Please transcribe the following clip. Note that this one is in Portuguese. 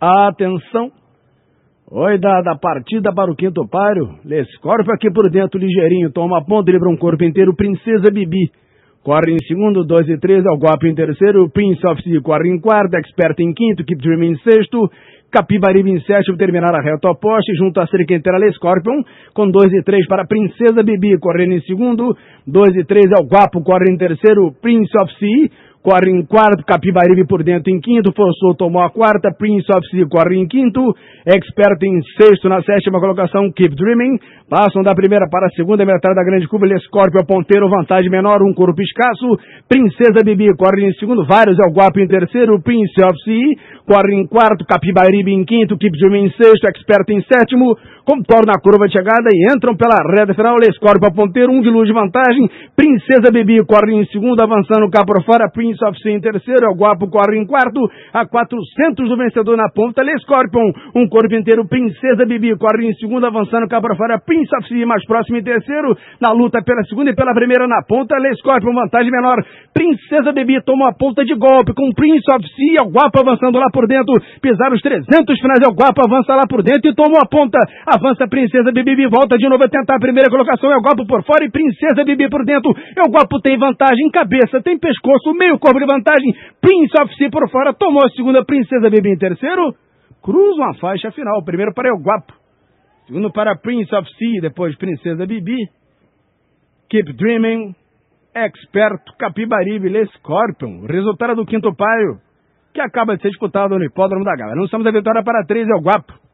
Atenção! Oi, da, da partida para o quinto páreo. Lescorpio aqui por dentro, ligeirinho. Toma a ponta, livra um corpo inteiro. Princesa Bibi. Corre em segundo, dois e três, é o golpe em terceiro. Prince of Sea corre em quarto, Expert em quinto, Keep Dreaming em sexto. Capibaribe em sétimo, terminar a reta oposta, junto a Serquenteira Scorpion, com dois e três para Princesa Bibi, correndo em segundo, dois e três é o Guapo, corre em terceiro, Prince of Sea, corre em quarto, Capibaribe por dentro em quinto, Forçou tomou a quarta, Prince of Sea corre em quinto, Expert em sexto na sétima colocação, Keep Dreaming, passam da primeira para a segunda metade da grande curva, Scorpio ponteiro, vantagem menor, um corpo escasso, Princesa Bibi corre em segundo, vários é o Guapo em terceiro, Prince of Sea, corre em quarto, Capibaribe em quinto, Dreaming em sexto, Expert em sétimo, contorna a curva de chegada e entram pela reta final, Scorpio ponteiro, um de luz de vantagem, Princesa Bibi corre em segundo, avançando cá por fora, Prince of Sea em terceiro, é o Guapo corre em quarto, a 400 do vencedor na ponta, Le Scorpion, um corpo inteiro, Princesa Bibi corre em segundo, avançando cá para fora, Prince of Sea mais próximo em terceiro, na luta pela segunda e pela primeira na ponta, Le Scorpion, vantagem menor, Princesa Bibi toma a ponta de golpe com Prince of Sea, é o Guapo avançando lá por dentro, pisar os 300 finais, é o Guapo avança lá por dentro e toma a ponta, avança Princesa Bibi, volta de novo a tentar a primeira colocação, é o Guapo por fora e Princesa Bibi por dentro, é o Guapo tem vantagem, cabeça, tem pescoço, meio corpo de vantagem. Prince of Sea por fora, tomou a segunda, Princesa Bibi em terceiro. Cruzam a faixa final. Primeiro para El Guapo. Segundo para Prince of Sea, depois Princesa Bibi. Keep Dreaming. Experto Capibaribe Le Scorpion. Resultado do quinto paio, que acaba de ser disputado no Hipódromo da. Não estamos a vitória para três, El Guapo.